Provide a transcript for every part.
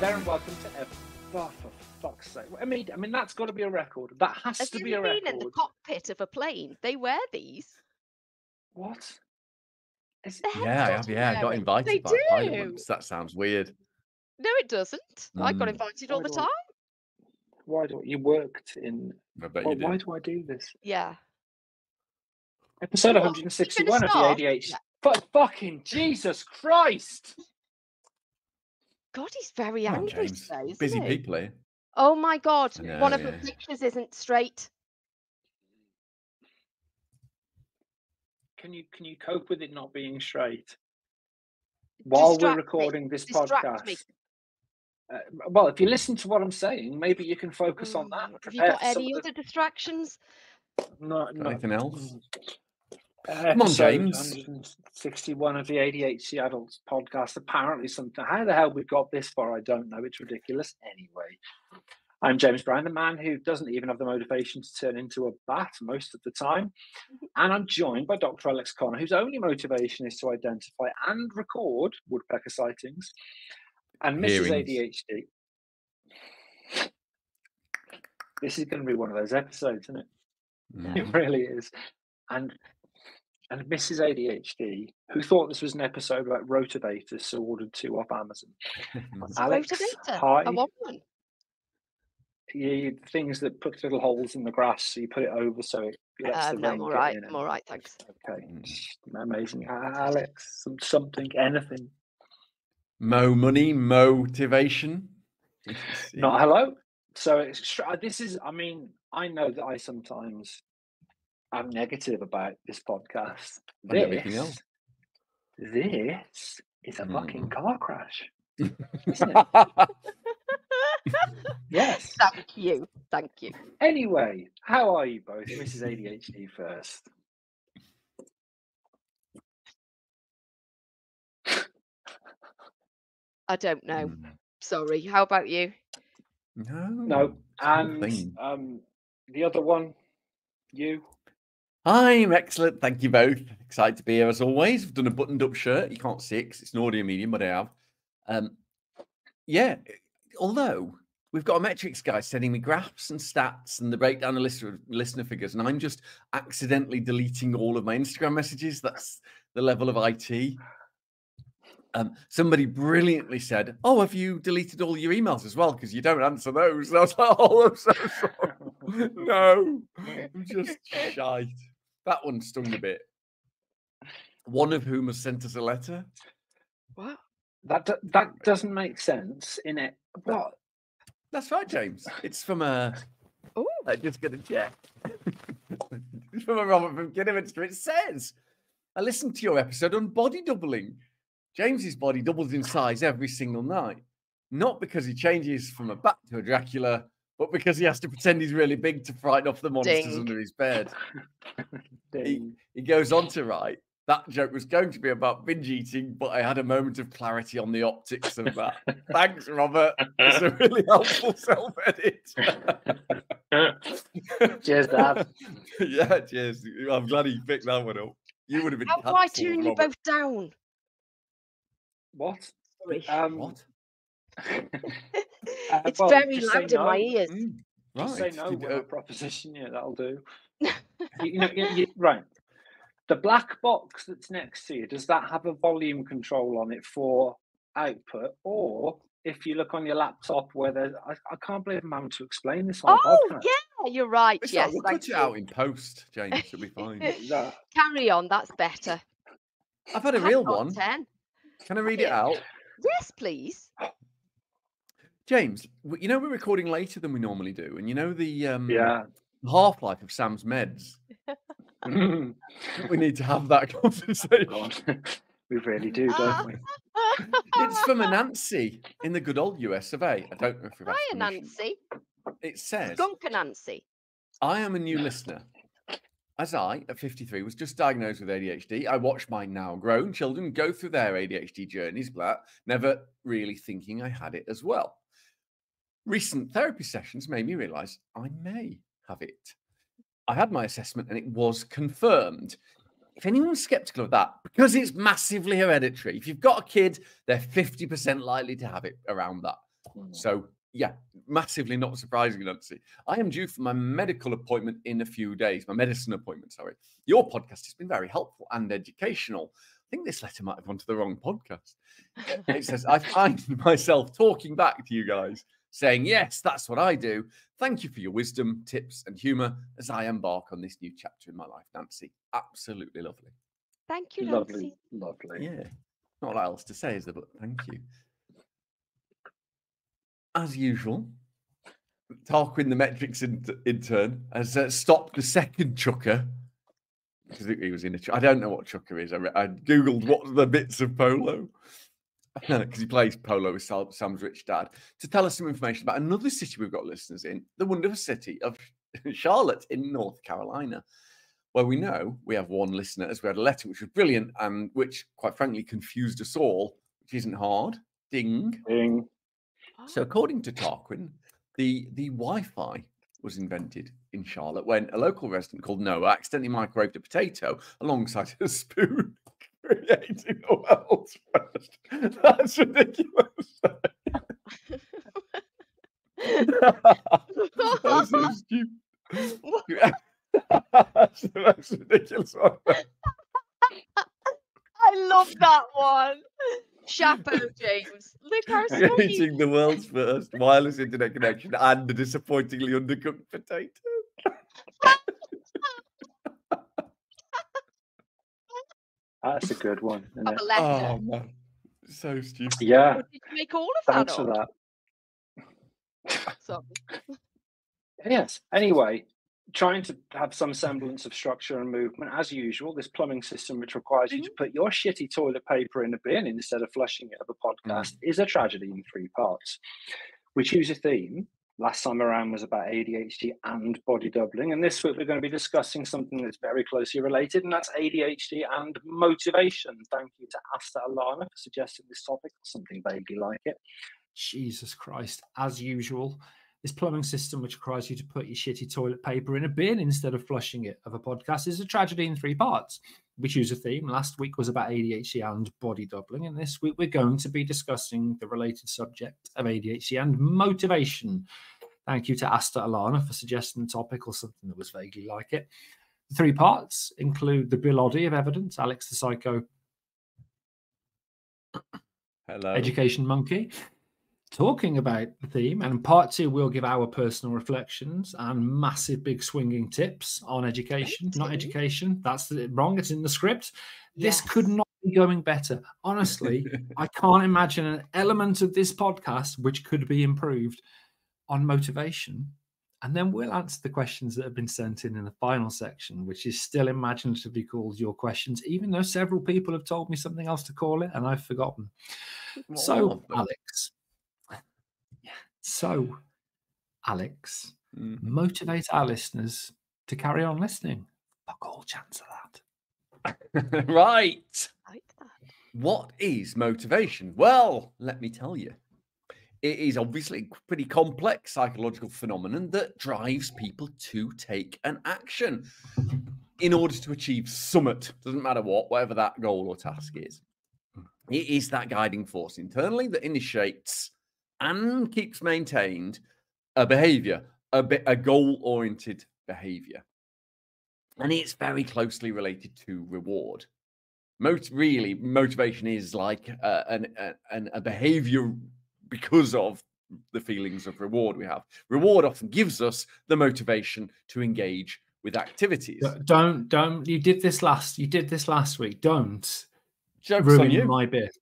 there and welcome to Ev- Oh, for fuck's sake. I mean, I mean that's got to be a record. That has Have to you be a ever been record. in the cockpit of a plane? They wear these. What? Is The Yeah, I have. Yeah, I got invited They by a pilot do. once. That sounds weird. No, it doesn't. I got Mm. invited all the time. I- Why do you worked in? I bet Well, you why do I do this? Yeah. Episode What? 161 of the start? ADH. Yeah. Fu- fucking Jesus Christ! God, he's very Come angry James. today, isn't Busy he? people here. Oh my God! I One know, of the pictures isn't straight. Can you can you cope with it not being straight while Distract we're me. recording this Distract me. podcast? Uh, well, if you listen to what I'm saying, maybe you can focus on that. Mm, Have you got any of the- other distractions? No, Got no. anything else? Uh, Come on, James. 161 of the ADHD Adults podcast. Apparently, something. How the hell we got this far, I don't know. It's ridiculous. Anyway, I'm James Brown, the man who doesn't even have the motivation to turn into a bat most of the time. And I'm joined by Dr. Alex Conner, whose only motivation is to identify and record woodpecker sightings. And Mrs. Hearings. ADHD. This is going to be one of those episodes, isn't it? It really is. And and Mrs. ADHD, who thought this was an episode about rotavators, so ordered two off Amazon. What's a Alex, rotovator? hi. I want one. You, things that put little holes in the grass, so you put it over so it lets Uh, the no, rain I'm all get right. in I'm and- all right, thanks. Okay, Mm. amazing. Alex, some, something, anything. Mo money, motivation. Not hello. So it's uh, this is. I mean, I know that I sometimes am negative about this podcast. And everything else. This is a fucking Mm. car crash. Yes. Thank you. Thank you. Anyway, how are you both? Mrs. ADHD first. I don't know. Mm. Sorry. How about you? No. No, it's a whole and um, the other one, you. I'm excellent. Thank you both. Excited to be here as always. I've done a buttoned up shirt. You can't see it it's an audio medium, but I have. Um, yeah, although we've got a metrics guy sending me graphs and stats and the breakdown of listener, listener figures, and I'm just accidentally deleting all of my Instagram messages. That's the level of IT. Um, somebody brilliantly said, "Oh, have you deleted all your emails as well? Because you don't answer those." And I was like, "Oh, I'm so sorry. no, I'm just shite." That one stung a bit. One of whom has sent us a letter. What? That do- that doesn't make sense in it. What? That's right, James. It's from uh, a. Oh, I just got to check. it's from a Robert from Kidderminster. It says, "I listened to your episode on body doubling. James's body doubles in size every single night, not because he changes from a bat to a Dracula, but because he has to pretend he's really big to frighten off the monsters Ding. under his bed." He, Ding. he goes on to write. That joke was going to be about binge eating, but I had a moment of clarity on the optics of that. Thanks, Robert. It's a really helpful self edit. Cheers, Dad. yeah, cheers. I'm glad he picked that one up. You would have been. how do I cancelled, tune you both down? What? Sorry. Um, What? uh, it's well, very loud in my ears. Mm, Just say no Did- when I uh, proposition Yeah, That'll do. you, you know, you, you- right. The black box that's next to you does that have a volume control on it for output, or if you look on your laptop where there's, I, I can't believe I'm having to explain this on Oh, podcast. yeah, you're right. it's all right, yes, we'll thank cut you. it out in post, James. It'll be fine. That- Carry on. That's better. I've had a Ten real out one. Ten. Can I read it out? Yes, please. James, you know we're recording later than we normally do, and you know the um, yeah. half life of Sam's meds. We need to have that conversation. we really do, Ah. don't we? It's from a Nancy in the good old US of A. I don't know if we've asked Hiya, permission. Nancy. It says, Gunker Nancy. I am a new listener. As I, at 53, was just diagnosed with ADHD, I watched my now grown children go through their ADHD journeys, but never really thinking I had it as well. Recent therapy sessions made me realize I may have it. I had my assessment and it was confirmed. If anyone's skeptical of that, because it's massively hereditary, if you've got a kid, they're 50% likely to have it around that. Mm. So, yeah, massively not surprising, Nancy. I am due for my medical appointment in a few days, my medicine appointment, sorry. Your podcast has been very helpful and educational. I think this letter might have gone to the wrong podcast. It says, I find myself talking back to you guys, saying, Yes, that's what I do. Thank you for your wisdom, tips, and humor as I embark on this new chapter in my life, Nancy. Absolutely lovely. Thank you, Lovely, Nancy. lovely. Yeah. Not a lot else to say, is there? But thank you. As usual, Tarquin, the metrics in- intern, has uh, stopped the second chukker because he was in a. Ch- I don't know what chukker is. I, re- I googled what the bits of polo because he plays polo with Sal- Sam's rich dad to tell us some information about another city we've got listeners in, the wonderful city of Charlotte in North Carolina where we know we have one listener as we had a letter which was brilliant and which quite frankly confused us all, which isn't hard. Ding. Ding. Oh. So according to Tarquin, the, the Wi-Fi was invented in Charlotte when a local resident called Noah accidentally microwaved a potato alongside a spoon, creating the world's first. That's ridiculous. That's so stupid. That's the most ridiculous one. I love that one. Chapeau, James. Look how Creating the world's first wireless internet connection and a disappointingly undercooked potato. That's a good one. Isn't it? Oh man, so stupid. Yeah. Did you make all of that Thanks for that. Sorry. Yes. Anyway, trying to have some semblance of structure and movement, as usual, this plumbing system, which requires you to mm-hmm. put your shitty toilet paper in a bin instead of flushing it of a podcast, mm. is a tragedy in three parts. We choose a theme. Last time around was about ADHD and body doubling. And this week we're going to be discussing something that's very closely related, and that's ADHD and motivation. Thank you to Asta Alana for suggesting this topic, or something vaguely like it. Jesus Christ, as usual. This plumbing system, which requires you to put your shitty toilet paper in a bin instead of flushing it of a podcast, is a tragedy in three parts. We choose a theme. Last week was about ADHD and body doubling, and this week we're going to be discussing the related subject of ADHD and motivation. Thank you to Asta Alana for suggesting the topic or something that was vaguely like it. The three parts include the Bill Oddie of evidence, Alex the Psycho Hello. Education Monkey, talking about the theme. And in part two, we'll give our personal reflections and massive, big swinging tips on education, not education. That's the, wrong. It's in the script. This could not be going better. Honestly, I can't imagine an element of this podcast which could be improved on motivation. And then we'll answer the questions that have been sent in in the final section, which is still imaginatively called Your Questions, even though several people have told me something else to call it and I've forgotten. So, one of them? Alex. Yeah. So, Alex, Mm. motivate our listeners to carry on listening. Fuck all chance of that. right. Like that. What is motivation? Well, let me tell you. It is obviously a pretty complex psychological phenomenon that drives people to take an action in order to achieve summit. Doesn't matter what, whatever that goal or task is. It is that guiding force internally that initiates and keeps maintained a behavior, a, be- a goal oriented behavior. And it's very closely related to reward. Mot- really, motivation is like uh, an, a, an, a behavior because of the feelings of reward we have. Reward often gives us the motivation to engage with activities. Don't, don't. You did this last. You did this last week. Don't Joke's on ruin my bit.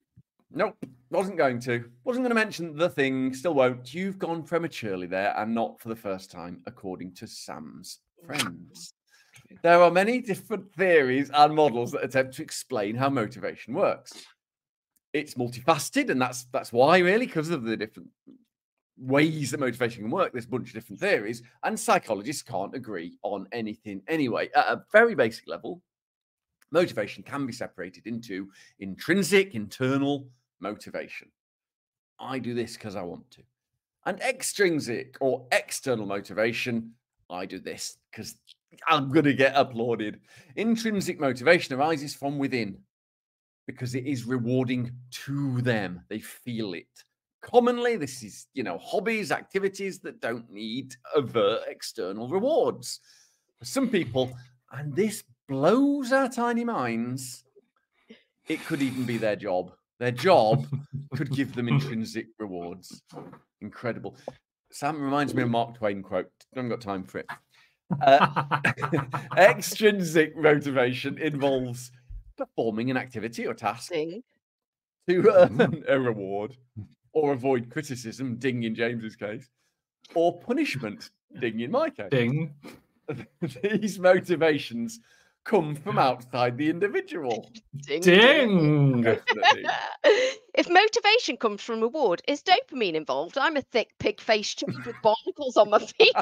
Nope, wasn't going to. Wasn't going to mention the thing, still won't. You've gone prematurely there and not for the first time, according to Sam's friends. There are many different theories and models that attempt to explain how motivation works. It's multifaceted, and that's that's why, really, because of the different ways that motivation can work. There's a bunch of different theories, and psychologists can't agree on anything anyway. At a very basic level, motivation can be separated into intrinsic, internal motivation. I do this because I want to. And extrinsic or external motivation, I do this because I'm going to get applauded. Intrinsic motivation arises from within because it is rewarding to them. They feel it. commonly. This is, you know, hobbies, activities that don't need overt external rewards. For some people, and this blows our tiny minds, it could even be their job. Their job could give them intrinsic rewards. Incredible. Sam reminds me of Mark Twain quote. Don't got time for it. Uh, extrinsic motivation involves performing an activity or task to earn a reward or avoid criticism, ding in James's case, or punishment, ding in my case. Ding. These motivations come from outside the individual. Ding. Ding. If motivation comes from reward, is dopamine involved? I'm a thick pig faced chub with barnacles on my feet.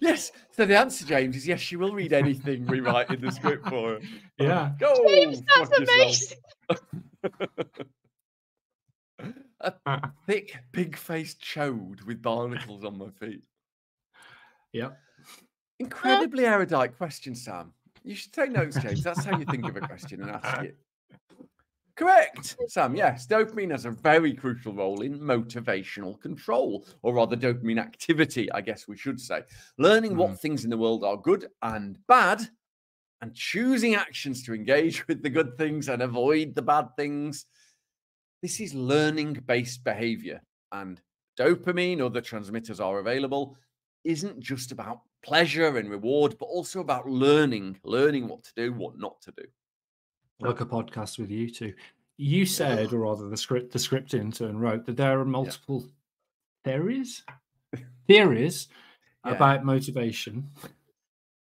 yes. So the answer, James, is yes, she will read anything we write in the script for her. Yeah. Go. James, that's amazing. A thick, pig faced chode with barnacles on my feet. Yep. Incredibly erudite question, Sam. You should take notes, James. That's how you think of a question and ask it. Correct, Sam. Yes, dopamine has a very crucial role in motivational control, or rather, dopamine activity, I guess we should say. Learning what hmm. things in the world are good and bad, and choosing actions to engage with the good things and avoid the bad things. This is learning based behavior, and dopamine, other transmitters are available, isn't just about pleasure and reward, but also about learning, learning what to do, what not to do. like a podcast with you two. You said, or rather, the script the script intern wrote that there are multiple theories theories Yeah. about motivation.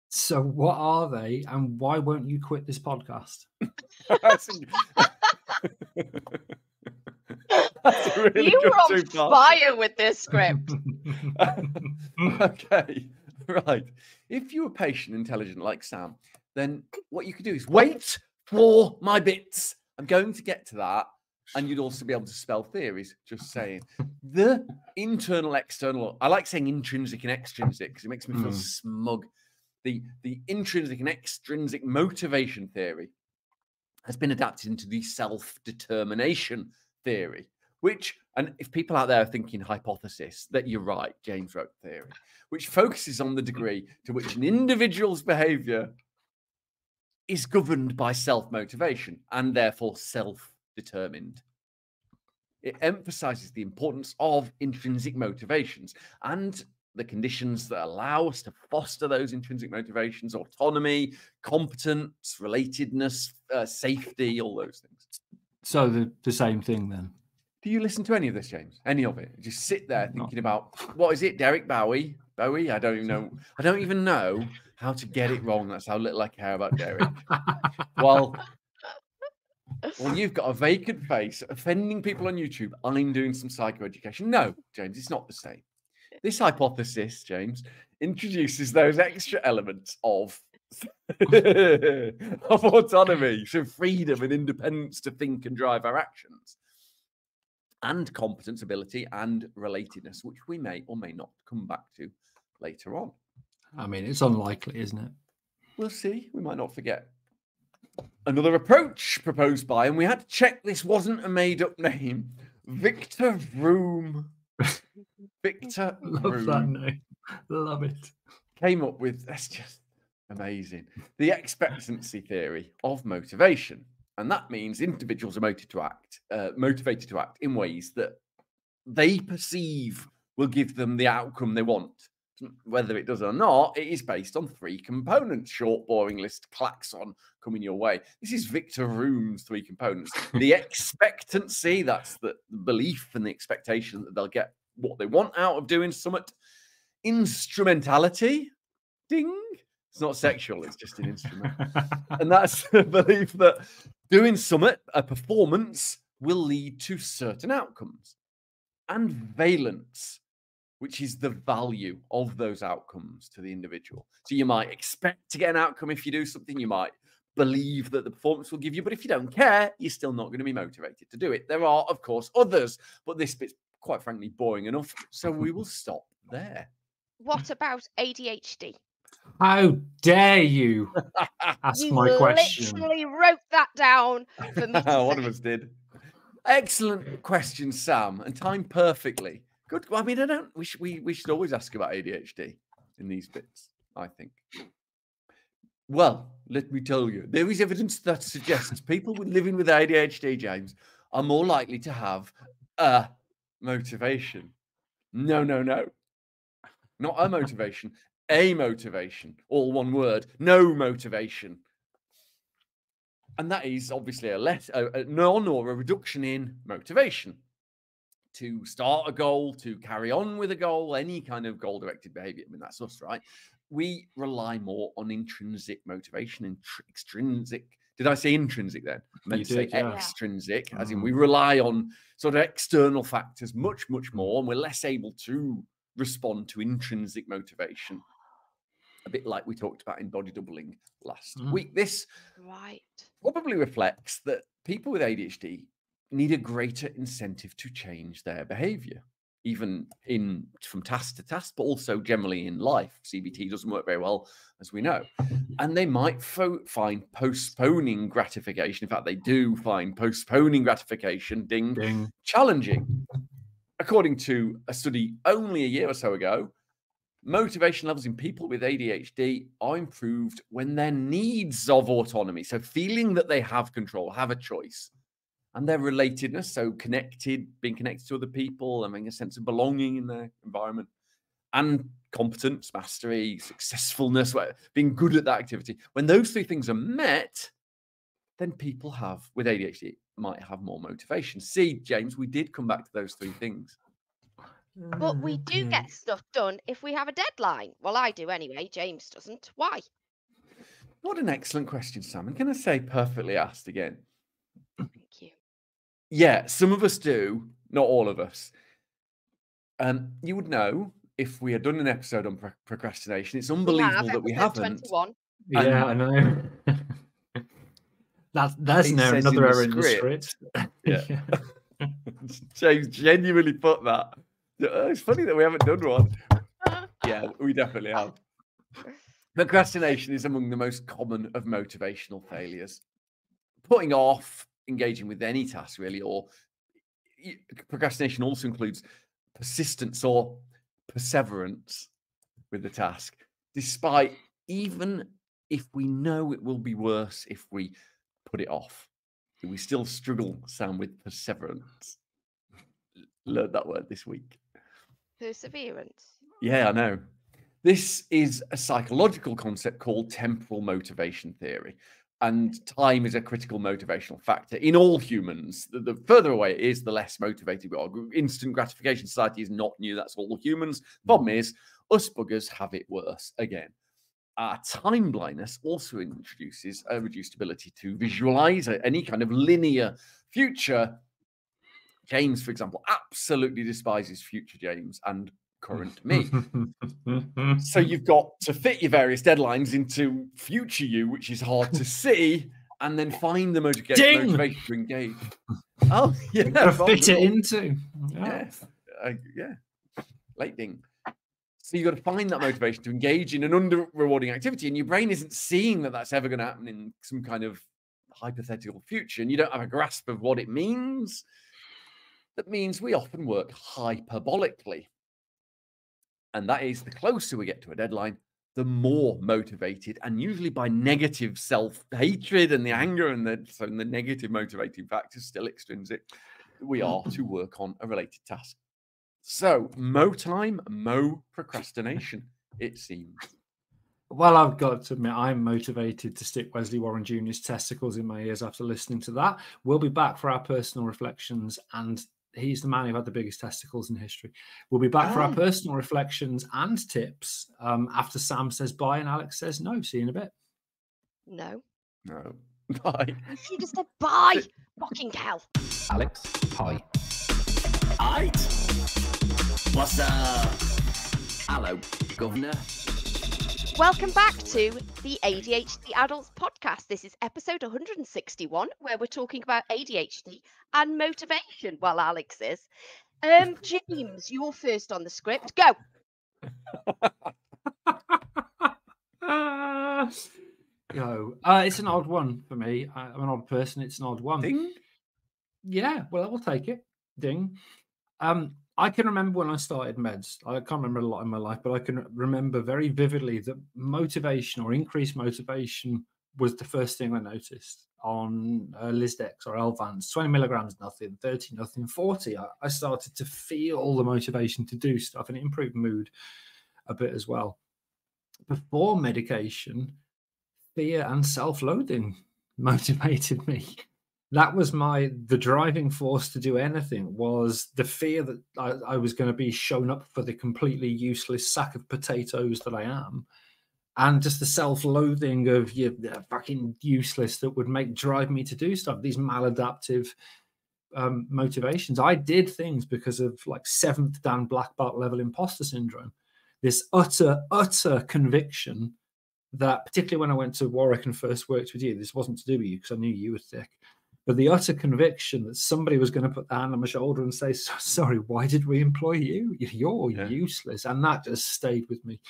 So, what are they, and why won't you quit this podcast? That's a- That's a really you were on two-part. fire with this script. okay, right. If you were patient, intelligent like Sam, then what you could do is wait for my bits. I'm going to get to that. And you'd also be able to spell theories, just saying. The internal, external, I like saying intrinsic and extrinsic because it makes me feel Mm. smug. The, the intrinsic and extrinsic motivation theory has been adapted into the self determination theory, which, and if people out there are thinking hypothesis, that you're right, James wrote theory, which focuses on the degree to which an individual's behavior is governed by self motivation and therefore self determined. It emphasizes the importance of intrinsic motivations and the conditions that allow us to foster those intrinsic motivations autonomy, competence, relatedness, uh, safety, all those things. So, the, the same thing then. Do you listen to any of this, James? Any of it? Just sit there Not- thinking about what is it, Derek Bowie? Bowie? I don't even know. I don't even know how to get it wrong. That's how little I care about Derek. Well, well, you've got a vacant face offending people on YouTube. I'm doing some psychoeducation. No, James, it's not the same. This hypothesis, James, introduces those extra elements of of autonomy, so freedom and independence to think and drive our actions, and competence, ability, and relatedness, which we may or may not come back to later on. I mean, it's unlikely, isn't it? We'll see. We might not forget. Another approach proposed by, and we had to check this wasn't a made up name, Victor Vroom. Victor Love that name. Love it. came up with that's just amazing the expectancy theory of motivation. And that means individuals are motivated to act, uh, motivated to act in ways that they perceive will give them the outcome they want. Whether it does or not, it is based on three components. Short, boring list, klaxon coming your way. This is Victor Vroom's three components. The expectancy, that's the, belief and the expectation that they'll get what they want out of doing something. Instrumentality, ding. It's not sexual, it's just an instrument. And that's the belief that doing summit a performance will lead to certain outcomes. And valence which is the value of those outcomes to the individual. So you might expect to get an outcome if you do something you might believe that the performance will give you but if you don't care you're still not going to be motivated to do it. There are of course others but this bit's quite frankly boring enough so we will stop there. What about ADHD? How dare you ask you my question? literally wrote that down for me. One of us did. Excellent question, Sam, and timed perfectly. Good. I mean, I don't. We should we, we should always ask about ADHD in these bits. I think. Well, let me tell you, there is evidence that suggests people with living with ADHD, James, are more likely to have a motivation. No, no, no, not a motivation, a motivation. All one word. No motivation and that is obviously a less a, a non or a reduction in motivation to start a goal, to carry on with a goal, any kind of goal directed behavior. I mean, that's us, right? We rely more on intrinsic motivation and extrinsic. Did I say intrinsic then? I meant You to say yeah. extrinsic, as in Mm. we rely on sort of external factors much, much more, and we're less able to respond to intrinsic motivation. A bit like we talked about in body doubling last Mm. week. This Right. probably reflects that people with ADHD need a greater incentive to change their behavior, even in from task to task, but also generally in life. CBT doesn't work very well, as we know. And they might fo- find postponing gratification. In fact, they do find postponing gratification ding Ding. challenging. According to a study only a year or so ago, motivation levels in people with ADHD are improved when their needs of autonomy, so feeling that they have control, have a choice, and their relatedness, so connected, being connected to other people, having a sense of belonging in their environment, and competence, mastery, successfulness, being good at that activity. When those three things are met, then people have with ADHD might have more motivation. See, James, we did come back to those three things. But we do get stuff done if we have a deadline. Well, I do anyway. James doesn't. Why? What an excellent question, Simon. Can I say perfectly asked again? Thank you. Yeah, some of us do, not all of us. Um, you would know if we had done an episode on pro- procrastination. It's unbelievable have that we haven't. 21. Yeah, I know. That's that's It no, says in another the error in the script. script. Yeah. James genuinely put that. Uh, It's funny that we haven't done one. Yeah, we definitely have. Procrastination is among the most common of motivational failures. Putting off engaging with any task, really, or procrastination also includes persistence or perseverance with the task, despite even if we know it will be worse if we put it off. We still struggle, Sam, with perseverance. Learned that word this week. Perseverance. Yeah, I know. This is a psychological concept called temporal motivation theory. And time is a critical motivational factor in all humans. The, the further away it is, the less motivated we are. Instant gratification society is not new. That's all humans. Problem mm. is, us buggers have it worse again. Our time blindness also introduces a reduced ability to visualize any kind of linear future. James, for example, absolutely despises future James and current me. So you've got to fit your various deadlines into future you, which is hard to see, and then find the motiva- Ding! motivation to engage. Oh yeah, fit it into. Yeah. Yes, uh, yeah, late ding. So you've got to find that motivation to engage in an under rewarding activity, and your brain isn't seeing that that's ever going to happen in some kind of hypothetical future, and you don't have a grasp of what it means. That means we often work hyperbolically. And that is the closer we get to a deadline, the more motivated, and usually by negative self hatred and the anger and the, so the negative motivating factors still extrinsic, we are to work on a related task. So, mo time, mo procrastination, it seems. Well, I've got to admit, I'm motivated to stick Wesley Warren Jr.'s testicles in my ears after listening to that. We'll be back for our personal reflections, and he's the man who had the biggest testicles in history. We'll be back for our Oh. personal reflections and tips um, after Sam says bye and Alex says no. See you in a bit. No. No. Bye. You just said bye. Fucking hell. Alex, hi. Aight. What's up? Hello, Governor. Welcome back to the ADHD Adults Podcast. This is episode 161, where we're talking about ADHD and motivation. Well, Alex is. Um, James, you're first on the script. Go. you know, uh, it's an odd one for me. I, I'm an odd person. It's an odd one. Ding. Yeah, well, I will take it. Ding. Um, I can remember when I started meds. I can't remember a lot in my life, but I can remember very vividly that motivation or increased motivation was the first thing I noticed on uh, Lisdex or Elvanse. 20 milligrams, nothing, 30, nothing, 40. I, I started to feel the motivation to do stuff and it improved mood a bit as well. Before medication, fear and self loathing motivated me that was my the driving force to do anything was the fear that I, I was going to be shown up for the completely useless sack of potatoes that I am, and just the self-loathing of you fucking useless that would make drive me to do stuff. These maladaptive um, motivations. I did things because of like seventh Dan black belt level imposter syndrome. This utter utter conviction that particularly when I went to Warwick and first worked with you, this wasn't to do with you because I knew you were thick but the utter conviction that somebody was going to put their hand on my shoulder and say, "Sorry, why did we employ you? You're yeah. useless," and that just stayed with me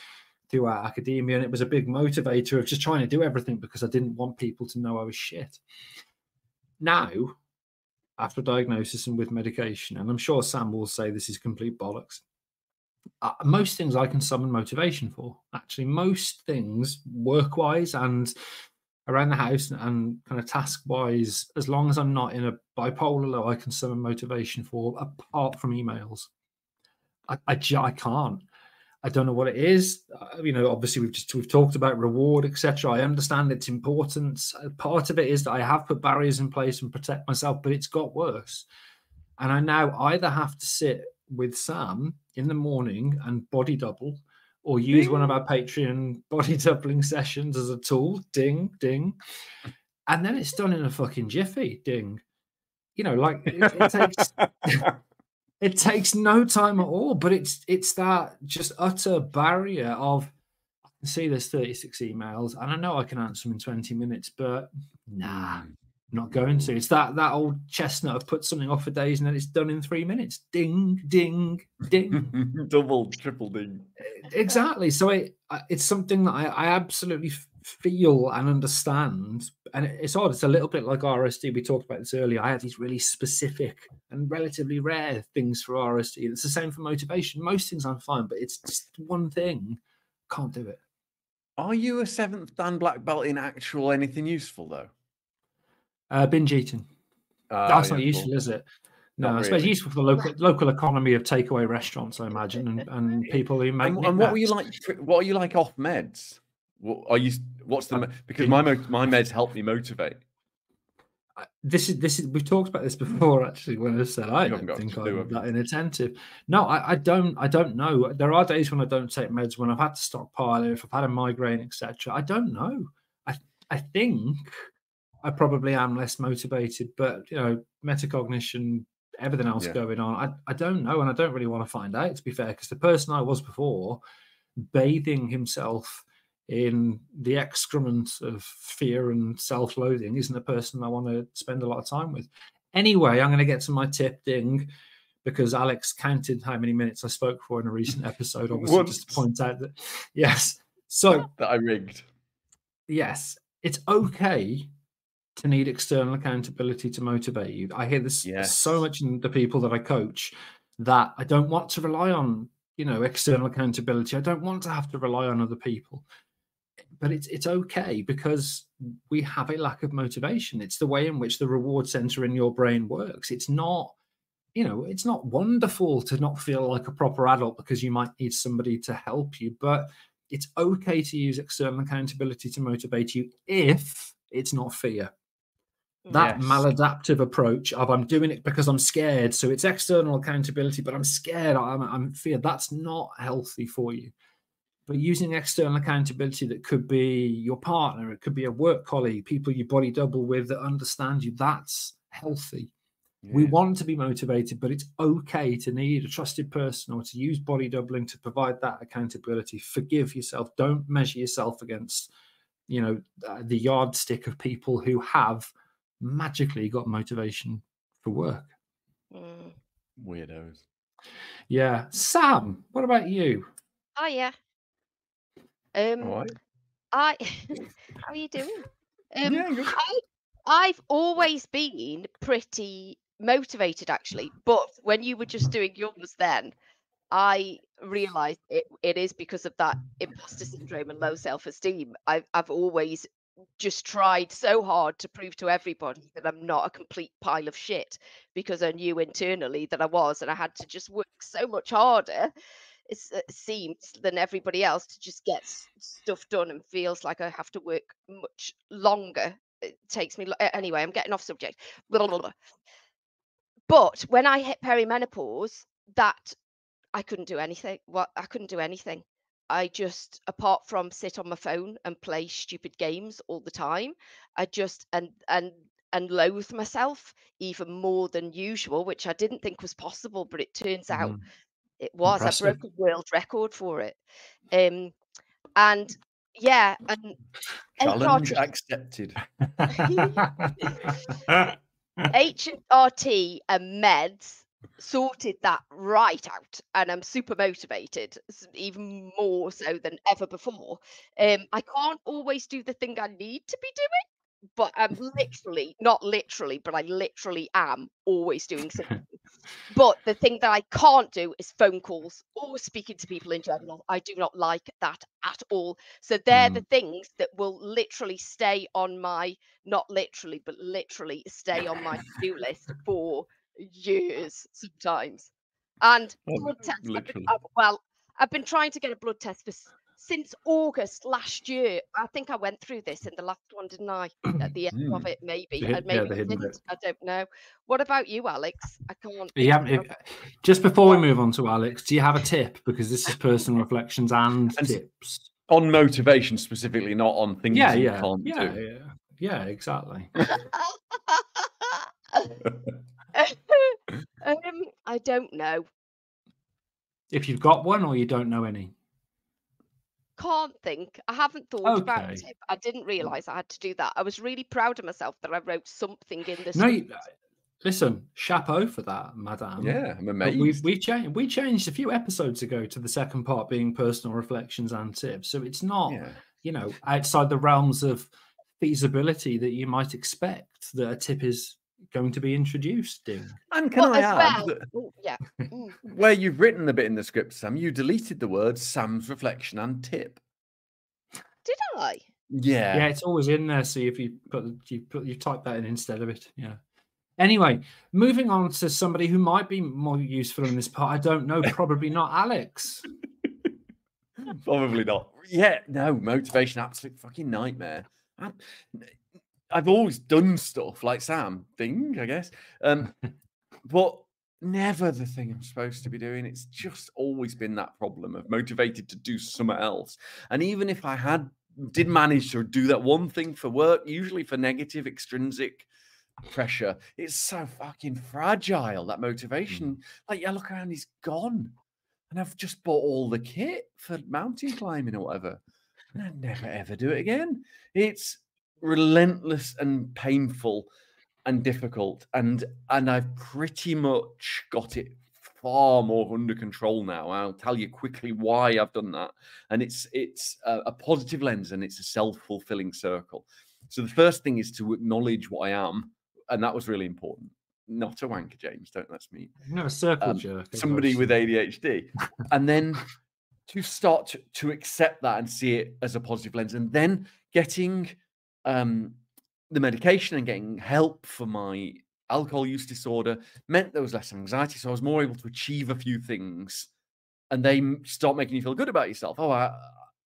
throughout academia, and it was a big motivator of just trying to do everything because I didn't want people to know I was shit. Now, after diagnosis and with medication, and I'm sure Sam will say this is complete bollocks. Uh, most things I can summon motivation for. Actually, most things work-wise and around the house and kind of task wise, as long as I'm not in a bipolar low, I can summon motivation for apart from emails. I, I, I can't. I don't know what it is. Uh, you know, obviously we've just we've talked about reward, etc. I understand its importance. Uh, part of it is that I have put barriers in place and protect myself, but it's got worse. And I now either have to sit with Sam in the morning and body double or use ding. one of our Patreon body doubling sessions as a tool. Ding, ding. And then it's done in a fucking jiffy. Ding. You know, like it, it takes it takes no time at all, but it's it's that just utter barrier of I can see there's 36 emails and I know I can answer them in 20 minutes, but nah, hmm not going to. It's that that old chestnut of put something off for days and then it's done in three minutes. Ding, ding, ding. Double, triple ding. Exactly. So it uh, it's something that I, I absolutely feel and understand. And it's odd. It's a little bit like RSD. We talked about this earlier. I have these really specific and relatively rare things for RSD. It's the same for motivation. Most things I'm fine, but it's just one thing. Can't do it. Are you a seventh Dan black belt in actual anything useful though? Uh, binge eating. Uh, That's yeah, not useful, is it? No, not I suppose useful for the local local economy of takeaway restaurants, I imagine, and, and people who make. And, and what were you like? What are you like off meds? What are you? What's the? Because my my meds help me motivate. This is this is we've talked about this before actually. When I said I don't think I'm that inattentive. No, I, I don't. I don't know. There are days when I don't take meds when I've had to stockpile if I've had a migraine, etc. I don't know. I I think I probably am less motivated, but you know, metacognition, everything else yeah. going on, I, I don't know, and I don't really want to find out. To be fair, because the person I was before, bathing himself in the excrement of fear and self-loathing, isn't a person I want to spend a lot of time with. Anyway, I'm going to get to my tip ding because Alex counted how many minutes I spoke for in a recent episode. Obviously, just to point out that yes, so that I rigged. Yes, it's okay to need external accountability to motivate you. I hear this yes. so much in the people that I coach that I don't want to rely on, you know, external accountability. I don't want to have to rely on other people. But it's it's okay because we have a lack of motivation. It's the way in which the reward center in your brain works. It's not, you know, it's not wonderful to not feel like a proper adult because you might need somebody to help you, but it's okay to use external accountability to motivate you if it's not fear that yes. maladaptive approach of I'm doing it because I'm scared. So it's external accountability, but I'm scared. I'm, I'm feared. That's not healthy for you. But using external accountability that could be your partner, it could be a work colleague, people you body double with that understand you, that's healthy. Yeah. We want to be motivated, but it's okay to need a trusted person or to use body doubling to provide that accountability. Forgive yourself. Don't measure yourself against, you know, uh, the yardstick of people who have magically got motivation for work. Mm. Weirdos. Yeah. Sam, what about you? Oh yeah. Um I how are you doing? Um, Yeah, good. I, I've always been pretty motivated actually, but when you were just doing yours then, I realized it, it is because of that imposter syndrome and low self-esteem. I've I've always just tried so hard to prove to everybody that I'm not a complete pile of shit because I knew internally that I was and I had to just work so much harder it seems than everybody else to just get stuff done and feels like I have to work much longer. It takes me anyway. I'm getting off subject. Blah, blah, blah. But when I hit perimenopause, that I couldn't do anything. What I couldn't do anything. I just, apart from sit on my phone and play stupid games all the time, I just and and and loathe myself even more than usual, which I didn't think was possible, but it turns out Mhm. it was. Impressive. I broke a world record for it. Um, and yeah, and Challenge HRT, accepted. HRT and meds sorted that right out, and I'm super motivated, even more so than ever before. Um, I can't always do the thing I need to be doing, but I'm literally, not literally, but I literally am always doing something. But the thing that I can't do is phone calls or speaking to people in general. I do not like that at all. So they're the things that will literally stay on my, not literally, but literally stay on my to-do list for years sometimes. And Oh, blood tests. I've been. I've- well, I've been trying to get a blood test for since August last year. I think I went through this in the last one, didn't I? At the end of Mm. it, maybe. and yeah, maybe I didn't. I don't know. What about you, Alex? I can't. You think haven't, if- just before we move on to Alex, do you have a tip? Because this is personal reflections and And tips. On motivation specifically, not on things Yeah, you yeah, can't yeah, do. yeah, yeah, exactly. um, I don't know. If you've got one or you don't know any. Can't think. I haven't thought about Okay. a tip. I didn't realize I had to do that. I was really proud of myself that I wrote something in the No, you, listen, chapeau for that, madame. Yeah, I'm But amazed. we we changed we changed a few episodes ago to the second part being personal reflections and tips. So it's not Yeah. you know outside the realms of feasibility that you might expect that a tip is going to be introduced. Ding. And can Well, I as add well- that Oh, yeah. Mm. where you've written the bit in the script, Sam, you deleted the words Sam's reflection and tip. Did I? Yeah. Yeah, it's always in there. See if you put you put you type that in instead of it. Yeah. Anyway, moving on to somebody who might be more useful in this part. I don't know. Probably not Alex. Probably not. Yeah, no, motivation, absolute fucking nightmare. I, I've always done stuff like Sam, thing, I guess. Um, but never the thing I'm supposed to be doing. It's just always been that problem of motivated to do something else. And even if I had did manage to do that one thing for work, usually for negative extrinsic pressure, it's so fucking fragile, that motivation. Like I look around, he's gone. And I've just bought all the kit for mountain climbing or whatever. And I never ever do it again. It's relentless and painful and difficult. And and I've pretty much got it far more under control now. I'll tell you quickly why I've done that. And it's it's a, a positive lens and it's a self-fulfilling circle. So the first thing is to acknowledge what I am, and that was really important. Not a wanker, James. Don't let's meet No, a circle Um, jerk. somebody with ADHD, and then to start to, to accept that and see it as a positive lens, and then getting um, the medication and getting help for my alcohol use disorder meant there was less anxiety, so I was more able to achieve a few things, and they start making you feel good about yourself. Oh, I,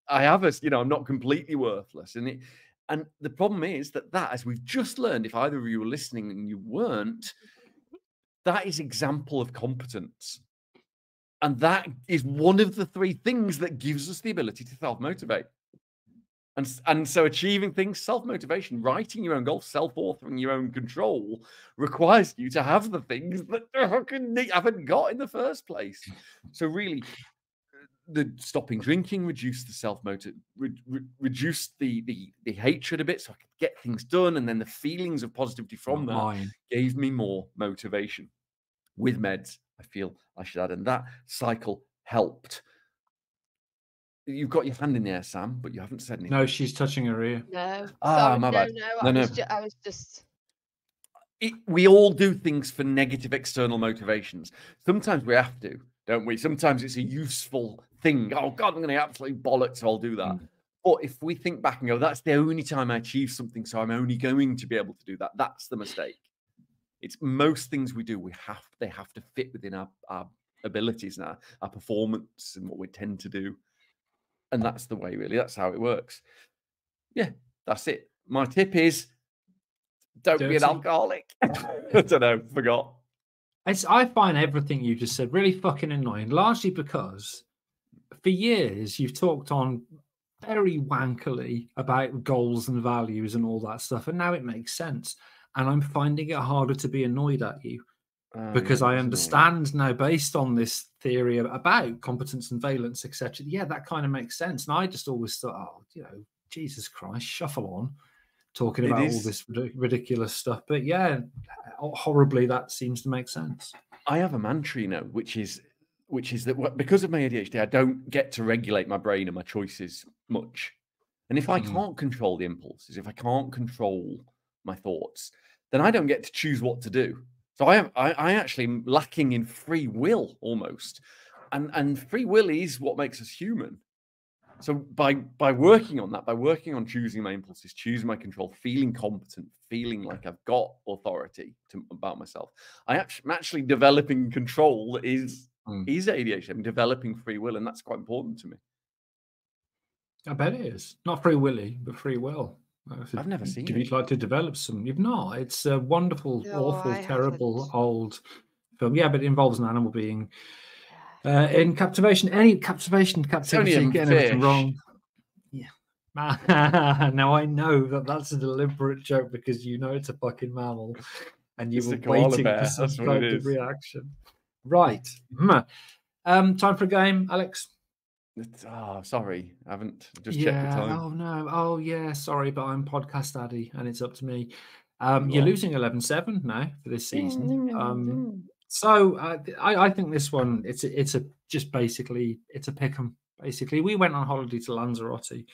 I have a, you know, I'm not completely worthless, and it. And the problem is that that, as we've just learned, if either of you were listening and you weren't, that is example of competence. And that is one of the three things that gives us the ability to self motivate. And, and so achieving things, self motivation, writing your own goals, self authoring your own control requires you to have the things that ne- haven't got in the first place. So, really, uh, the stopping drinking reduced the self motive, re- re- reduced the, the the hatred a bit, so I could get things done, and then the feelings of positivity from that mine. gave me more motivation. With meds, I feel I should add, and that cycle helped. You've got your hand in the air, Sam, but you haven't said anything. No, she's touching her ear. No. Ah, sorry, my no, bad. no, No, I. Was ju- I was just. it, we all do things for negative external motivations. Sometimes we have to, don't we? Sometimes it's a useful thing. Oh God, I'm going to absolutely bollocks, so I'll do that. Mm. But if we think back and go, that's the only time I achieve something, so I'm only going to be able to do that. That's the mistake. It's most things we do. We have they have to fit within our, our abilities and our, our performance and what we tend to do, and that's the way. Really, that's how it works. Yeah, that's it. My tip is don't be an alcoholic. I don't know, forgot. It's, I find everything you just said really fucking annoying, largely because for years you've talked on very wankily about goals and values and all that stuff, and now it makes sense. And I'm finding it harder to be annoyed at you Because I that's annoying. understand now, based on this theory about competence and valence, etc. Yeah, that kind of makes sense. And I just always thought, oh, you know, Jesus Christ, shuffle on, talking about all this ridiculous stuff. But yeah, horribly, that seems to make sense. I have a mantra, you know, which is which is that because of my ADHD, I don't get to regulate my brain and my choices much. And if I Mm. can't control the impulses, if I can't control my thoughts, then I don't get to choose what to do. So I am I, I actually am lacking in free will almost. And and free will is what makes us human. So by by working on that, by working on choosing my impulses, choosing my control, feeling competent, feeling like I've got authority to, about myself, I actually, I'm actually developing control that is Mm. is ADHD. I'm developing free will, and that's quite important to me. I bet it is not free willy, but free will. If I've never if seen You'd it. like to develop some. You've not. It's a wonderful, No, awful, I terrible, haven't. old film. Yeah, but it involves an animal being uh, in captivation. Any captivation, only captivity, a getting everything wrong. Yeah. now I know that that's a deliberate joke because you know it's a fucking mammal, and you It's were waiting bear, for some that's what it kind of reaction. Right. Hmm. Um, time for a game, Alex. Oh, sorry, I haven't just checked the time. Oh no. Oh yeah. Sorry, but I'm podcast daddy, and it's up to me. Um, You you're losing 11-7 now for this season. Um, so uh, I, I think this one it's a, it's a just basically it's a pick 'em. Basically, we went on holiday to Lanzarote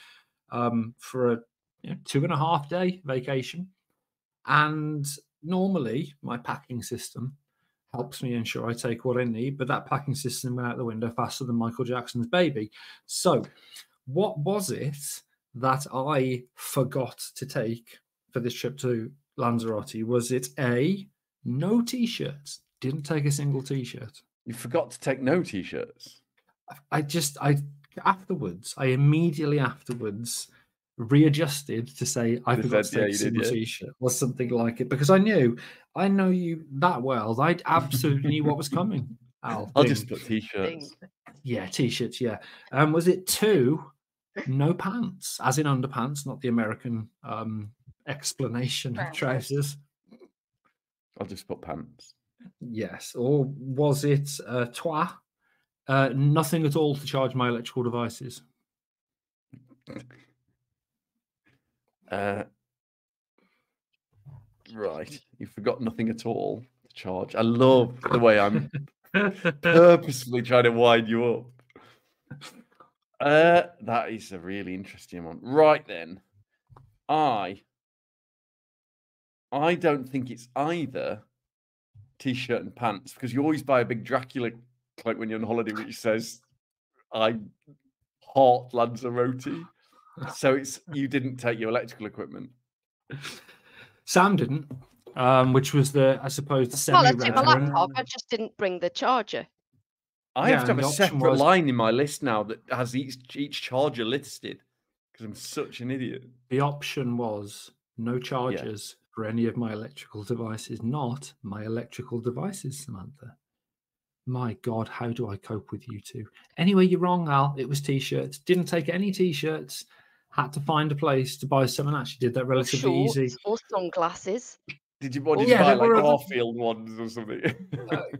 um, for a you know, two and a half day vacation, and normally my packing system helps me ensure I take what I need, but that packing system went out the window faster than Michael Jackson's baby. So, what was it that I forgot to take for this trip to Lanzarote? Was it A, no t shirts? Didn't take a single t shirt. You forgot to take no t-shirts. I just, I afterwards, I immediately afterwards readjusted to say I You forgot said, to yeah, take a did, yeah. t-shirt or something like it because I knew I know you that well. I absolutely knew what was coming. Al, I'll Ding. just put t-shirts. yeah, t-shirts. Yeah. Um, was it two? No pants, as in underpants, not the American um explanation of Trousers. trousers. I'll just put pants. Yes, or was it uh, toi? Uh, nothing at all to charge my electrical devices. Uh, right, you forgot nothing at all charge. I love the way I'm purposefully trying to wind you up. Uh, that is a really interesting one. Right then, I I don't think it's either t-shirt and pants because you always buy a big Dracula cloak when you're on holiday, which says "I heart Lanzarote." So it's you didn't take your electrical equipment. Sam didn't, um, which was the, I suppose, the Well, I semi took my laptop. I just didn't bring the charger. I Yeah, have to have a the separate was- line in my list now that has each each charger listed because I'm such an idiot. The option was no chargers for any of my electrical devices, not my electrical devices, Samantha. My God, how do I cope with you two? Anyway, you're wrong, Al. It was t-shirts. Didn't take any t-shirts. Had to find a place to buy some, and actually did that relatively shorts easy. or sunglasses. Did you what did yeah, you buy there like were other- Garfield ones or something? Uh,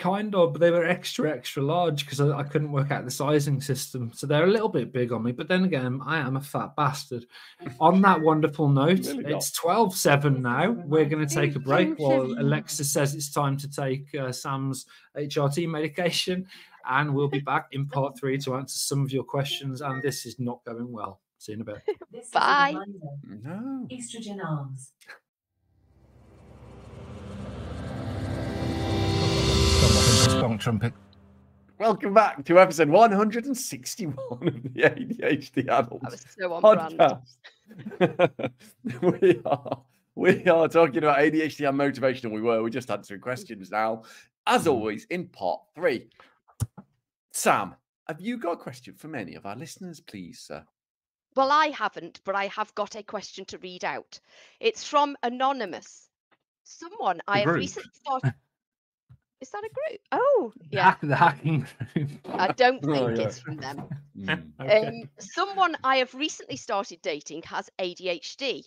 kind of, but they were extra, extra large because I, I couldn't work out the sizing system. So they're a little bit big on me. But then again, I am a fat bastard. On that wonderful note, Really it's 12 7 now. We're going to take a break while Alexa says it's time to take uh, Sam's HRT medication. And we'll be back in part three to answer some of your questions. And this is not going well. See you in a bit. This Bye. No. Estrogen arms. trumpet. Welcome back to episode 161 of the ADHD Adults I was so on podcast. we are we are talking about ADHD and motivation. We were. We just answering questions now. As hmm. always, in part three. Sam, have you got a question from any of our listeners, please, sir? Well, I haven't, but I have got a question to read out. It's from Anonymous. Someone I have group. recently started. Is that a group? Oh, yeah. the hacking group. I don't Oh, think yeah. it's from them. Mm. Okay. Um, someone I have recently started dating has ADHD.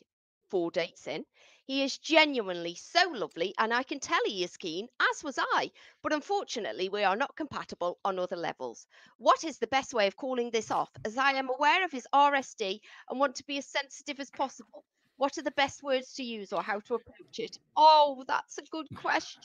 Four dates in. He is genuinely so lovely, and I can tell he is keen, as was I. But unfortunately, we are not compatible on other levels. What is the best way of calling this off, as I am aware of his RSD and want to be as sensitive as possible? What are the best words to use or how to approach it? Oh, that's a good question.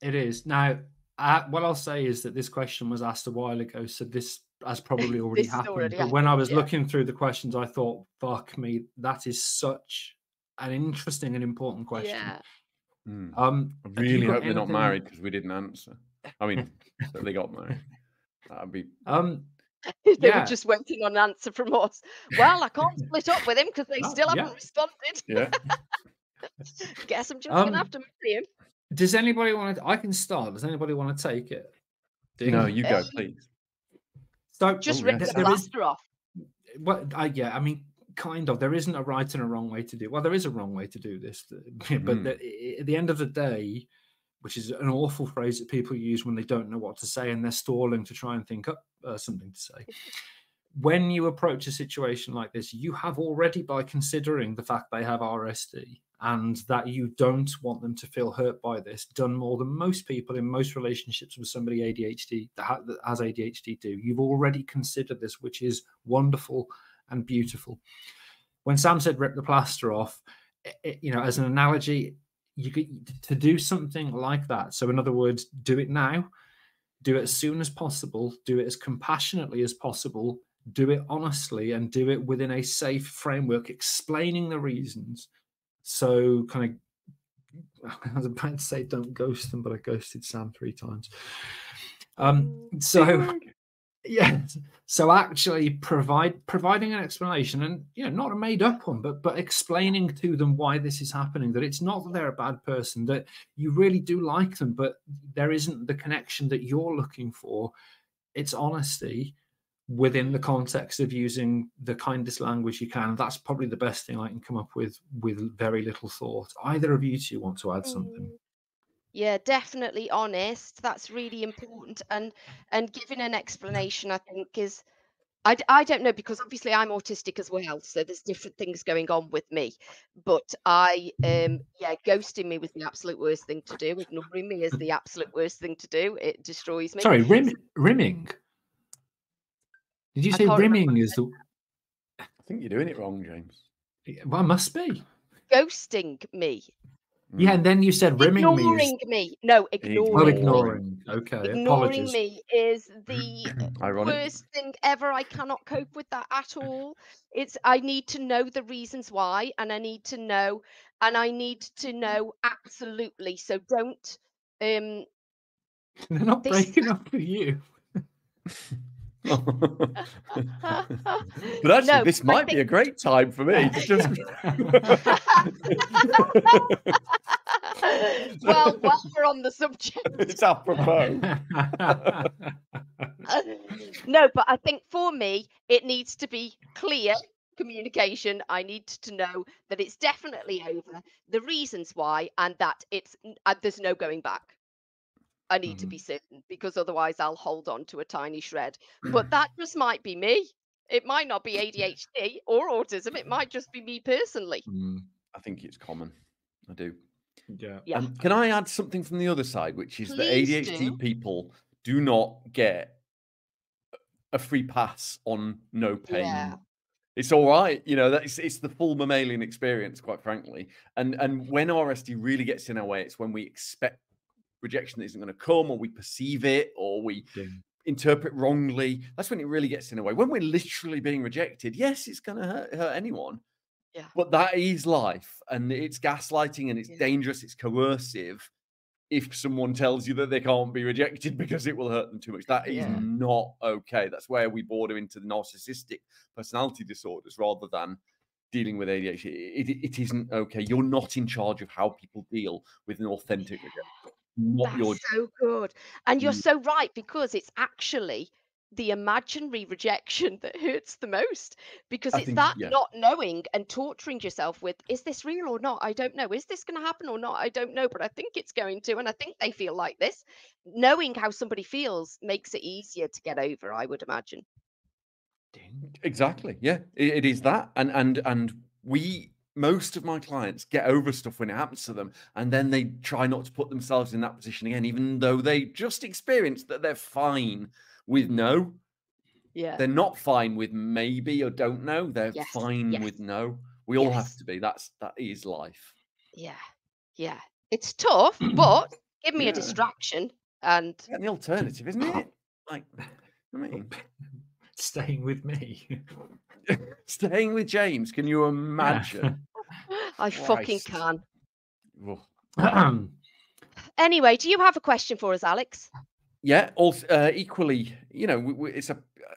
It is. Now, uh, what I'll say is that this question was asked a while ago, so this has probably already happened. already but when I was yeah. looking through the questions, I thought, fuck me, that is such an interesting and important question. Yeah. Mm. Um, I have really hope they're not married because we didn't answer. I mean, that they got married. That'd be Um, they Yeah. were just waiting on an answer from us. Well, I can't split up with him because they Oh, still haven't responded. yeah. Guess I'm just Um, gonna have to marry him. does anybody want to? I can start. Does anybody want to take it? No, you go, Um, please. So Just Oh, rip yes. the there is- plaster off. Well, I, yeah, I mean, kind of. There isn't a right and a wrong way to do. Well, there is a wrong way to do this, but Mm. the, at the end of the day, which is an awful phrase that people use when they don't know what to say and they're stalling to try and think up uh, something to say. When you approach a situation like this, you have already, by considering the fact they have RSD and that you don't want them to feel hurt by this, done more than most people in most relationships with somebody ADHD that, ha- that has ADHD do. You've already considered this, which is wonderful and beautiful. When Sam said rip the plaster off, i- i- you know, as an analogy, you could to do something like that. So, in other words, do it now, do it as soon as possible, do it as compassionately as possible, do it honestly, and do it within a safe framework, explaining the reasons. So, kind of, I was about to say don't ghost them, but I ghosted Sam three times. Um, so Yes. So actually provide providing an explanation and you know not a made up one, but but explaining to them why this is happening, that it's not that they're a bad person, that you really do like them, but there isn't the connection that you're looking for. It's honesty within the context of using the kindest language you can. That's probably the best thing I can come up with with very little thought. Either of you two want to add something? Mm. Yeah, definitely honest. That's really important. And and giving an explanation, I think, is I, I don't know because obviously I'm autistic as well, so there's different things going on with me. But I um yeah, ghosting me was the absolute worst thing to do. Ignoring me is the absolute worst thing to do. It destroys me. Sorry, rim, rimming. Did you say can't remember rimming is the I think you're doing it wrong, James. well I must be. Ghosting me. Yeah, Mm. and then you said rimming me. ignoring Is, me. No, Ignoring. well, ignoring. me. ignoring. Okay, Ignoring apologies. me is the Ironic. worst thing ever. I cannot cope with that at all. It's I need to know the reasons why, and I need to know, and I need to know absolutely. So don't. Um, They're not This- breaking up with you. but actually, No, this might be a great time for me to just. well, while we're on the subject, it's apropos. no, but I think for me, it needs to be clear communication. I need to know that it's definitely over, the reasons why, and that it's uh, there's no going back. I need to Mhm. be certain because otherwise I'll hold on to a tiny shred. But that just might be me. It might not be ADHD or autism. It might just be me personally. Mm, I think it's common. I do. yeah. Yeah. Um, can I add something from the other side, which is that ADHD do. people do not get a free pass on no pain. Yeah. It's all right, you know. That's it's the full mammalian experience, quite frankly. And and when RSD really gets in our way, it's when we expect rejection that isn't going to come, or we perceive it, or we interpret wrongly. That's when it really gets in the way. When we're literally being rejected, yes, it's going to hurt, hurt anyone. Yeah. But that is life, and it's gaslighting, and it's Yeah. dangerous. It's coercive. If someone tells you that they can't be rejected because it will hurt them too much, that is Yeah. not okay. That's where we border into the narcissistic personality disorders rather than dealing with ADHD. It, it, it isn't okay. You're not in charge of how people deal with an authentic rejection. Not That's your so good. And you're Mm. so right because it's actually the imaginary rejection that hurts the most because I it's think- that yeah. not knowing and torturing yourself with is this real or not? I don't know. Is this going to happen or not? I don't know, but I think it's going to. And I think they feel like this. Knowing how somebody feels makes it easier to get over, I would imagine. Exactly. Yeah, it, it is that, and and and we most of my clients get over stuff when it happens to them, and then they try not to put themselves in that position again, even though they just experienced that they're fine with no. Yeah. They're not fine with maybe or don't know. They're Yes, fine yes, with no. We all have to be. That's that is life. Yeah. Yeah. It's tough, but give me Yeah. a distraction and And the alternative, isn't it? Like, I mean, Staying with me. staying with James. Can you imagine? I fucking Christ. can. Ugh. Anyway, do you have a question for us, Alex? Yeah, also uh, equally, you know, w- w- it's a uh,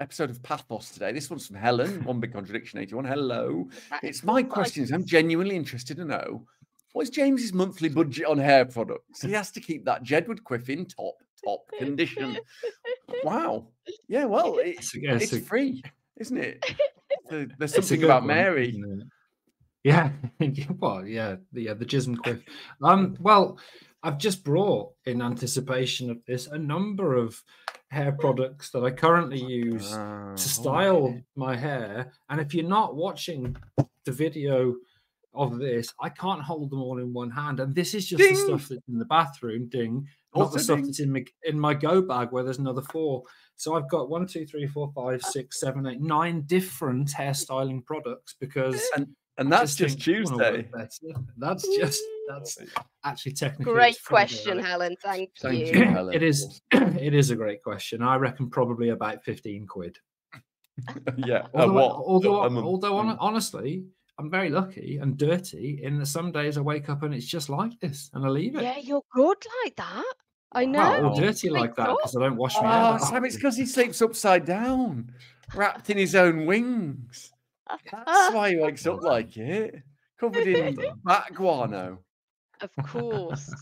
episode of Pathos today. This one's from Helen, one big contradiction, 81. Hello. That It's my so question I'm genuinely interested to know what's James's monthly budget on hair products? He has to keep that Jedward quiff in top, top condition. Wow. Yeah, well, it, It's a- it's it's a- free, isn't it? So there's something about one, Mary. Yeah, well, yeah, the yeah, the jism quiff. Um, well, I've just brought in anticipation of this a number of hair products that I currently use to oh, style my hair. And if you're not watching the video of this, I can't hold them all in one hand. And this is just Ding! the stuff that's in the bathroom, ding, not Also the stuff that's in my in my go bag where there's another four. So I've got one, two, three, four, five, six, seven, eight, nine different hairstyling products because And and that's just think one will work Tuesday. That's just that's actually technically Great it's question, right? Helen. Thank, Thank you. you, Helen. it is it is a great question. I reckon probably about 15 quid. yeah. Although, what? although, A month. although hon- Mm. honestly, I'm very lucky and dirty in that some days I wake up and it's just like this and I leave it. Yeah, you're good like that. I know. Well, Wow. or dirty Wake like that up. because I don't wash my hair. Oh, that Sam, it's because he sleeps upside down, wrapped in his own wings. That's why he wakes up like it, covered in bat guano. Of course.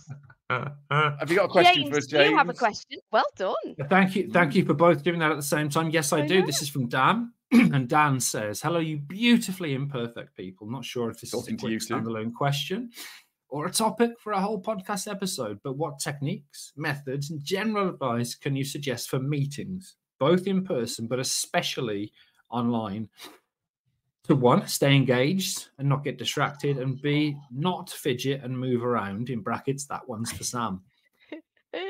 Have you got a question James, for us, do James? you have a question? Well done. Thank you, thank mm. you for both doing that at the same time. Yes, I, I do. know. This is from Dan, and Dan says, "Hello, you beautifully imperfect people. Not sure if this Talking is a quick standalone question or a topic for a whole podcast episode, but what techniques, methods, and general advice can you suggest for meetings, both in person but especially online?" To one, stay engaged and not get distracted, and B, not fidget and move around. In brackets, that one's for Sam.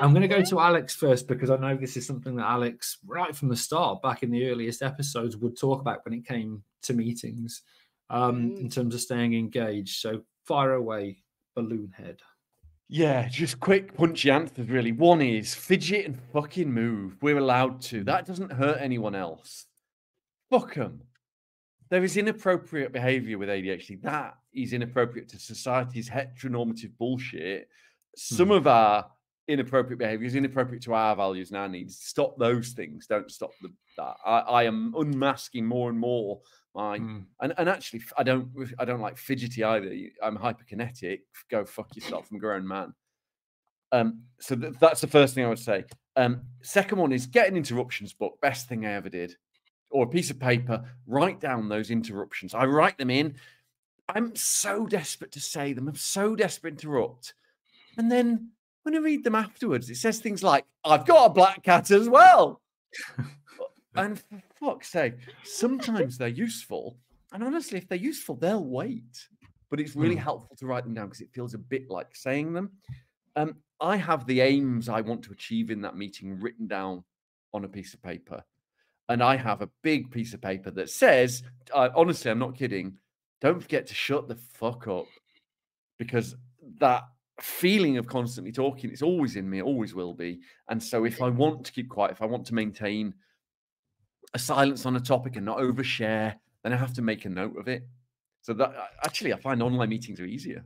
I'm going to go to Alex first because I know this is something that Alex, right from the start, back in the earliest episodes, would talk about when it came to meetings um, in Mm. terms of staying engaged. So fire away, balloon head. Yeah, just quick, punchy answers, really. One is fidget and fucking move. We're allowed to. That doesn't hurt anyone else. Fuck them. There is inappropriate behavior with ADHD. That is inappropriate to society's heteronormative bullshit. Some hmm. of our inappropriate behavior is inappropriate to our values and our needs. Stop those things. Don't stop the, that. I, I am unmasking more and more my Mm. and and actually I don't I don't like fidgety either. I'm hyperkinetic. Go fuck yourself. I'm a grown man. Um, so th- that's the first thing I would say. Um, second one is get an interruptions book. Best thing I ever did, or a piece of paper. Write down those interruptions. I write them in. I'm so desperate to say them. I'm so desperate to interrupt, and then when I read them afterwards, it says things like, "I've got a black cat as well." and for fuck's sake, sometimes they're useful. And honestly, if they're useful, they'll wait. But it's really Mm. helpful to write them down because it feels a bit like saying them. Um, I have the aims I want to achieve in that meeting written down on a piece of paper. And I have a big piece of paper that says, uh, honestly, I'm not kidding, don't forget to shut the fuck up because that feeling of constantly talking. It's always in me, always will be. And so, if I want to keep quiet, if I want to maintain a silence on a topic and not overshare, then I have to make a note of it. So that actually, I find online meetings are easier.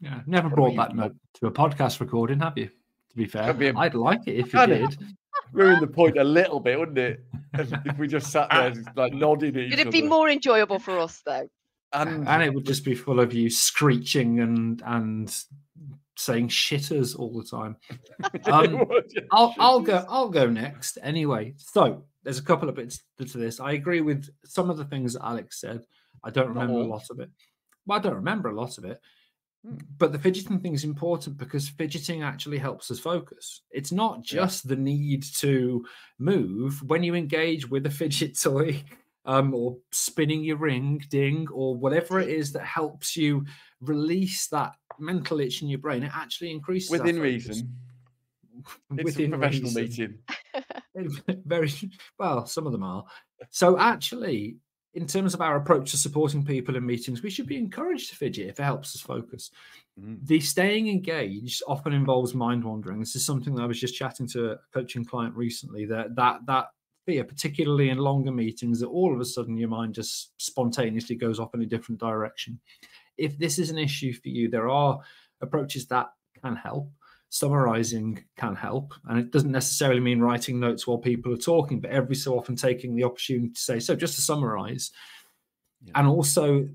Yeah, never brought that note to a podcast recording, have you? To be fair, That'd be a- I'd like it if you did. Ruin the point a little bit, wouldn't it? if we just sat there like nodding at each Would it be other. more enjoyable for us though? And, and it would just be full of you screeching and and saying shitters all the time. Um, I'll I'll go I'll go next anyway. So there's a couple of bits to this. I agree with some of the things that Alex said. I don't remember a lot of it. Well, I don't remember a lot of it. Hmm. But the fidgeting thing is important because fidgeting actually helps us focus. It's not Yeah. just the need to move. When you engage with a fidget toy, um, or spinning your ring, ding, or whatever it is that helps you release that mental itch in your brain, it actually increases within reason. It's Within a professional reason. meeting. very well some of them are so actually in terms of our approach to supporting people in meetings we should be encouraged to fidget if it helps us focus Mhm. the staying engaged often involves mind wandering this is something that i was just chatting to a coaching client recently that that that fear particularly in longer meetings that all of a sudden your mind just spontaneously goes off in a different direction. If this is an issue for you there are approaches that can help. Summarizing can help and it doesn't necessarily mean writing notes while people are talking but every so often taking the opportunity to say so just to summarize Yeah. and also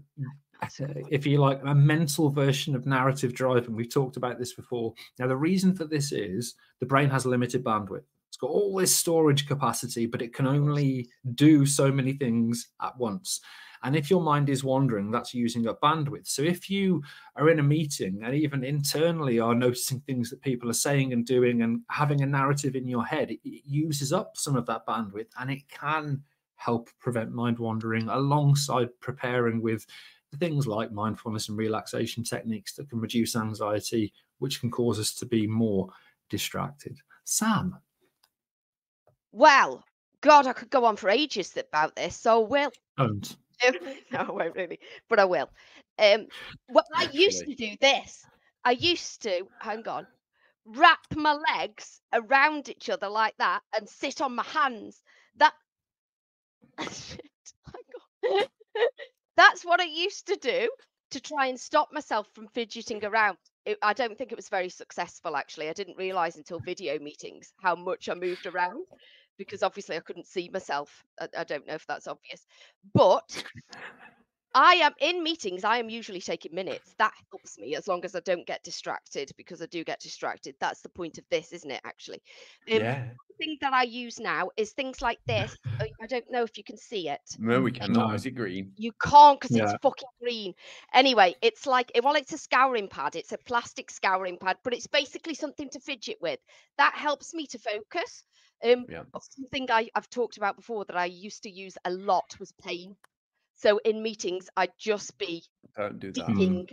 if you like a mental version of narrative driving. We've talked about this before. Now the reason for this is the brain has limited bandwidth. it's got all this storage capacity but it can only do so many things at once. And if your mind is wandering that's using up bandwidth. So if you are in a meeting and even internally are noticing things that people are saying and doing and having a narrative in your head, it, it uses up some of that bandwidth and it can help prevent mind wandering alongside preparing with things like mindfulness and relaxation techniques that can reduce anxiety, which can cause us to be more distracted. Sam, Well, God, I could go on for ages about this, so I will. don't. no, I won't really, but I will. Um, well, I used to do this. I used to, hang on, wrap my legs around each other like that and sit on my hands. That on. That's what I used to do to try and stop myself from fidgeting around. It, I don't think it was very successful, actually. I didn't realize until video meetings how much I moved around because obviously I couldn't see myself. I, I don't know if that's obvious, but I am in meetings. I am usually taking minutes. That helps me as long as I don't get distracted because I do get distracted. That's the point of this, isn't it? Actually, um, Yeah. thing that I use now is things like this. I don't know if you can see it. No, we cannot. No. Is it green? You can't because Yeah. it's fucking green. Anyway, it's like well, it's a scouring pad. It's a plastic scouring pad, but it's basically something to fidget with. That helps me to focus. Um, Yeah. something I, I've talked about before that I used to use a lot was pain. So in meetings, I'd just be Don't do that. digging.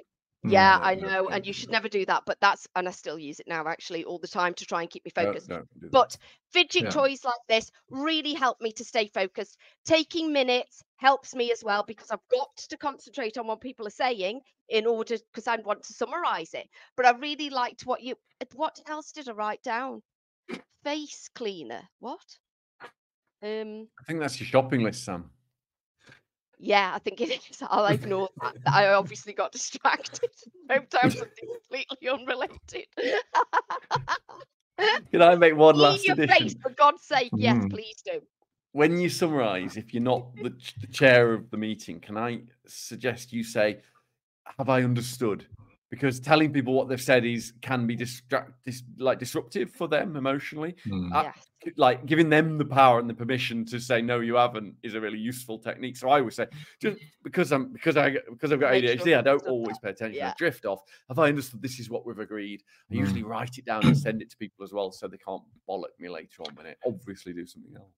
Mm, Yeah, no, I know, don't and you should never do that. But that's and I still use it now actually all the time to try and keep me focused. don't. But fidget Yeah. toys like this really help me to stay focused. Taking minutes helps me as well because I've got to concentrate on what people are saying in order because I want to summarize it. But I really liked what you what else did I write down? Face cleaner. What? Um I think that's your shopping list, Sam. yeah, I think it is. I'll ignore that. I obviously got distracted. Hope time something completely unrelated. Can I make one last your addition? face, for God's sake. Yes, Mm. please do. when you summarize, if you're not the, ch- the chair of the meeting, can I suggest you say, "Have I understood?" Because telling people what they've said is can be distract, dis, like disruptive for them emotionally. Mm. Uh, Yes. Like giving them the power and the permission to say no, you haven't is a really useful technique. So I would say, just because I'm because I because I've got Make sure ADHD, I don't understood always pay attention. Yeah. I drift off. Have I understood? This is what we've agreed. I Mm. usually write it down and send it to people as well, so they can't bollock me later on when I obviously do something else.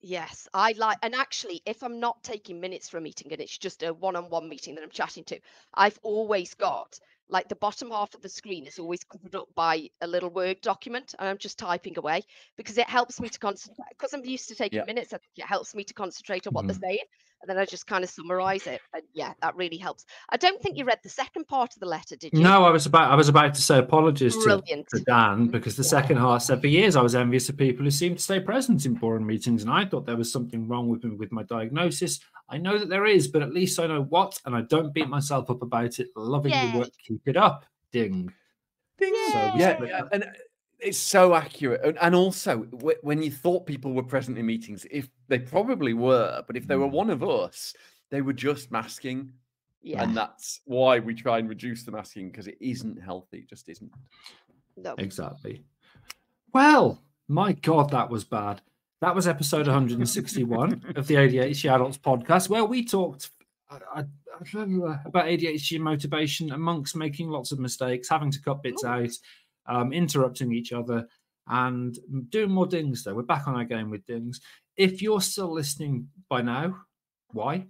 Yes, I like, and actually, if I'm not taking minutes for a meeting and it's just a one on one meeting that I'm chatting to, I've always got like the bottom half of the screen is always covered up by a little Word document, and I'm just typing away because it helps me to concentrate. Because I'm used to taking Yeah. minutes, I think it helps me to concentrate on what Mhm. they're saying, and then I just kind of summarize it. And yeah, that really helps. I don't think you read the second part of the letter, did you? No, I was about I was about to say apologies to, to Dan because the second half said for years I was envious of people who seemed to stay present in boring meetings, and I thought there was something wrong with me with my diagnosis. I know that there is, but at least I know what, and I don't beat myself up about it. Loving Yay. your work, keep it up. Ding. Ding. So yeah, yeah, and uh, it's so accurate. And, and also, wh- when you thought people were present in meetings, if they probably were, but if they were Mm. one of us, they were just masking, Yeah. and that's why we try and reduce the masking because it isn't healthy. It just isn't. no. Exactly. Well, my God, that was bad. That was episode 161 of the ADHD Adults podcast, where we talked uh, uh, about ADHD and motivation amongst making lots of mistakes, having to cut bits Ooh. out, um, interrupting each other, and doing more dings. Though we're back on our game with dings. If you're still listening by now, why?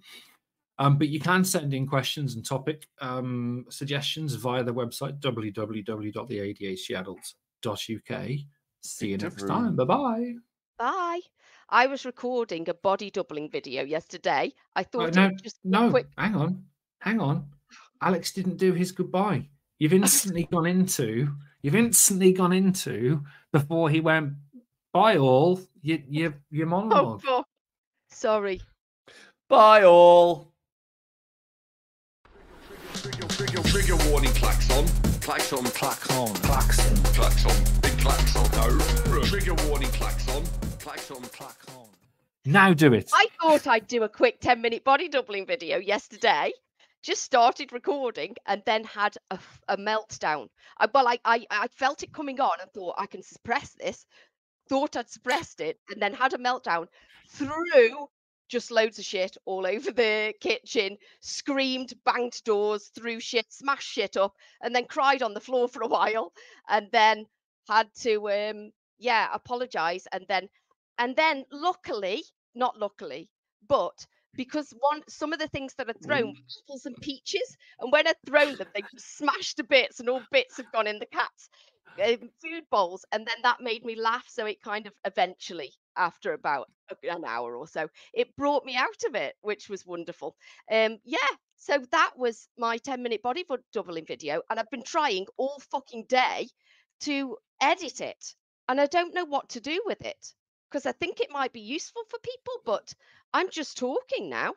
Um, but you can send in questions and topic um, suggestions via the website www.theadhdadults.uk. See you next room. time. Bye bye. Bye. I was recording a body doubling video yesterday. I thought no, it would just No, quick. hang on, hang on. Alex didn't do his goodbye. You've instantly gone into. You've instantly gone into before he went. Bye all. Your your your Oh, monologue. fuck. Sorry. Bye all. Trigger, trigger, trigger warning klaxon. Klaxon, klaxon, klaxon, klaxon, big klaxon. No. Trigger warning klaxon. Klaxon, klaxon. Now do it. I thought I'd do a quick 10 minute body doubling video yesterday. Just started recording and then had a meltdown. I, well, I, I, I felt it coming on and thought I can suppress this. Thought I'd suppressed it and then had a meltdown. Threw just loads of shit all over the kitchen, screamed, banged doors, threw shit, smashed shit up, and then cried on the floor for a while. And then had to, um, yeah, apologize. And then, and then luckily, not luckily, but because one some of the things that are thrown were apples and peaches, and when I'd thrown them, they just smashed to bits, and all bits have gone in the cat's um, food bowls, and then that made me laugh. So it kind of eventually, after about an hour or so, it brought me out of it, which was wonderful. Um, yeah. So that was my 10 minute body doubling video, and I've been trying all fucking day to edit it, and I don't know what to do with it because I think it might be useful for people, but I'm just talking now.